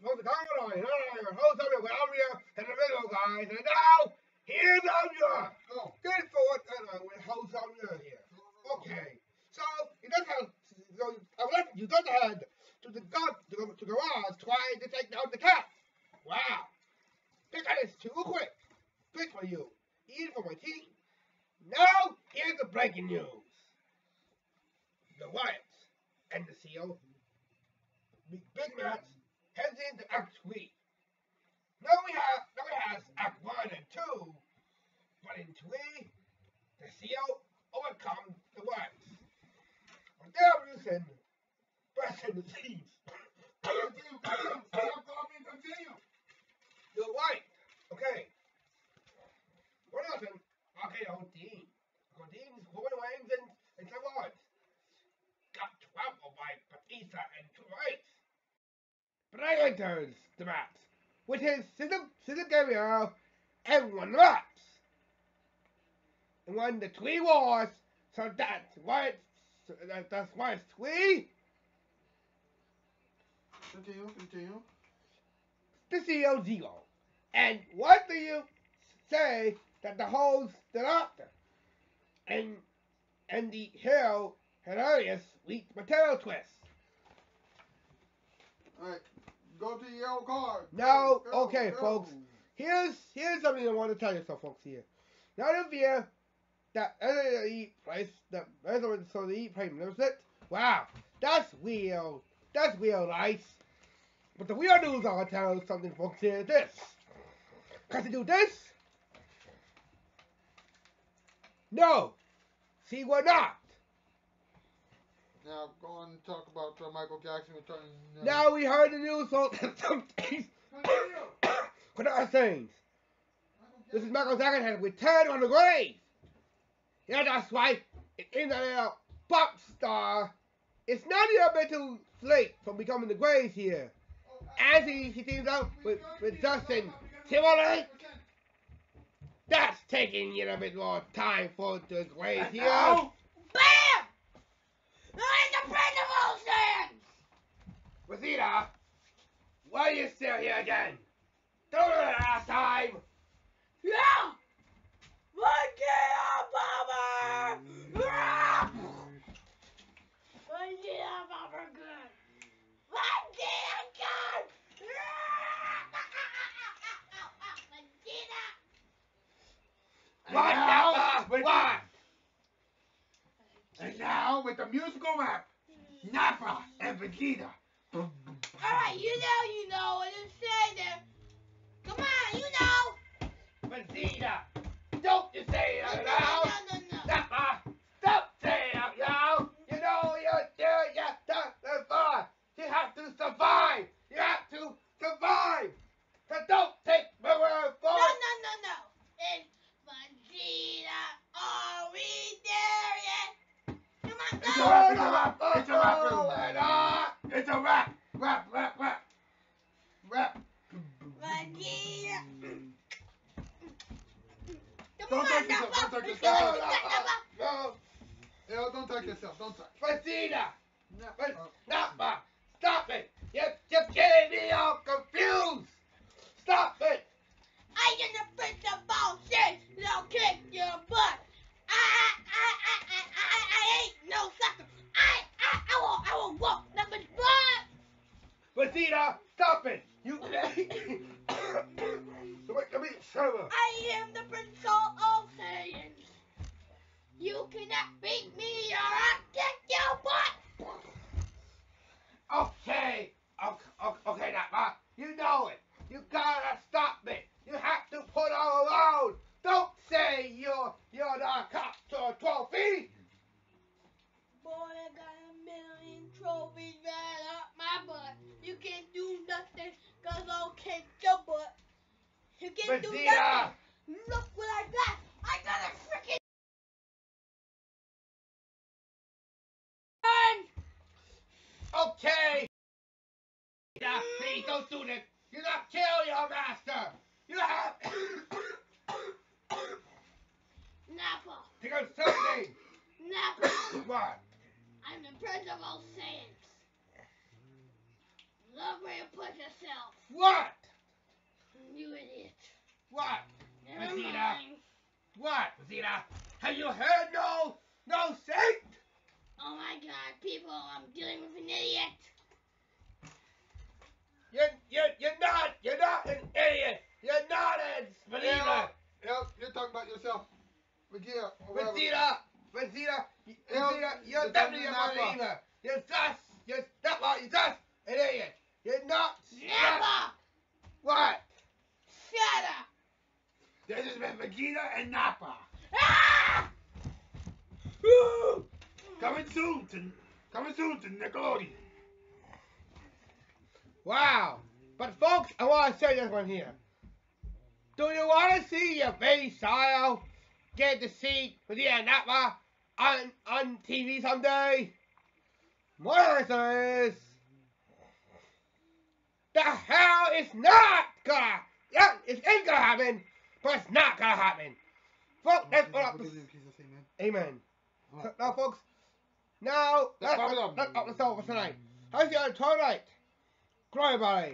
Hold the camera on. Hold something with Amria and the middle guys. And now, here's Amria. Oh. Good for what uh, with Host Amria here. Okay. So, you don't have, would like you don't have to the god to the, to the garage trying to take down the cat. Wow. That guy is too quick. For you. Even for my team. Now, here's the breaking news. The Wyatts and the Shield. Big, big match heads into Act 3. Now we have, now we have Act 1 and 2. But in 3, the Shield overcomes the Wyatts. On their reason, person the seas. Continue, continue. Stop talking, continue. You're right. Okay. What else? Okay, the whole team. The whole team is going wings and, and some odds. Got trampled by Batista and Therese. But I enters the with his Sister, Sister Gabriel and one match. And won the three wars, so that's why it's, so that, that's why it's three. Continue, continue. the CEO zero. And what do you say that the host the doctor and and the hero hilarious sweet material twist? Alright. Go to your yellow card. No, Go, okay, go. folks. Here's here's something I want to tell you, so folks here. Now the fear that eat price resident so the eat price knows it. Wow, that's real. That's real nice. But the real news I'll tell you something, folks. Here is this. Cause to do this. No, see we're not. Now go on and talk about Michael Jackson returning. Uh, Now we heard the news, so some things. Continue. What are things? This is Michael Jackson has returned on the grave. Yeah, that's right. In the pop star, it's not a bit too late from becoming the grave here. As he, he teams up with, with Justin Timberlake, that's taking you a bit more time for the grave here. Bam! I'm the prince of all sins! Rosita, why are you still here again? Don't do it last time. Yeah! Vagina Bomber! Yeah! Vagina Bomber good! Vagina good! Vagina! What now, number? What? And now with the musical rap, Nappa and Vegeta. Mm-hmm. Alright, you know you know what to say there. Come on, you know! Rosita, don't you say it No, out no, loud. no, no, no. Stop, stop saying it out loud. You know you're there, you have to survive. You have to survive. You have to survive. So don't take my word for it. no, no, no. no. It's Vegeta. Are we there yet? Come on, go. a rap, it's a rap, it's a rap, Oh, and I- It's a rap, rap, rap, rap, rap. Come Don't on, touch yourself, don't touch yourself. Nappa. No, Yo, don't touch yourself, don't touch. Rosita, Nappa. stop, stop it. You, you're getting me all confused. Stop it. I am the prince of and I'll kick your butt. I, I, I, I, I, I ain't no sucker. I, I, I will, I will walk nothing but. Rosita, stop it. You. I am the prince of all sins. You cannot beat me or I'll kick your butt. Okay, okay, okay, Nappa, you know it. You gotta stop me. You have to put all around. Don't say you're you're the cop to a trophy. Boy, I got a million trophies right up my butt. You can't do nothing cause I'll kick your butt. Can't do nothing. Look what I got. I got a freaking gun. okay. Now, please don't do this. You not kill your master. You have Nappa. to go something. Nappa. What? I'm the prince of all saints. Love where you put yourself. What? You idiot. What? Never Rosita. mind. What, Rosita? Have you heard no, no saint? Oh my god, people, I'm dealing with an idiot. You're, you're, you're not, you're not an idiot. You're not a believer. Yep, you're talking about yourself. Vegeta. or whatever. Rosita, Rosita, Yeah, Rosita, you're you're definitely a talking believer. You're just, you're not what, you're just an idiot. You're not. Never! What? Shut up! This has been Vegeta and Nappa. Ah! Coming soon to, coming soon to Nickelodeon. Wow. But folks, I want to say this one here. Do you want to see your baby child get to see Vegeta and Nappa on, on TV someday? My answer is the hell is not gonna. Yeah, it ain't gonna happen, but it's not gonna happen. Folks, that's what What I, does it Jesus? Amen. Alright. Now, folks, now Let's let's wrap it up. let's up the for tonight. How's your toilet? Cry about it.